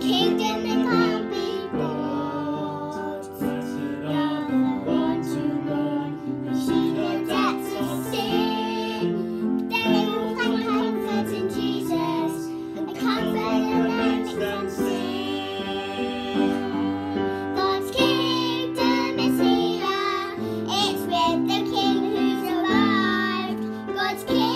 kingdom. God's kingdom.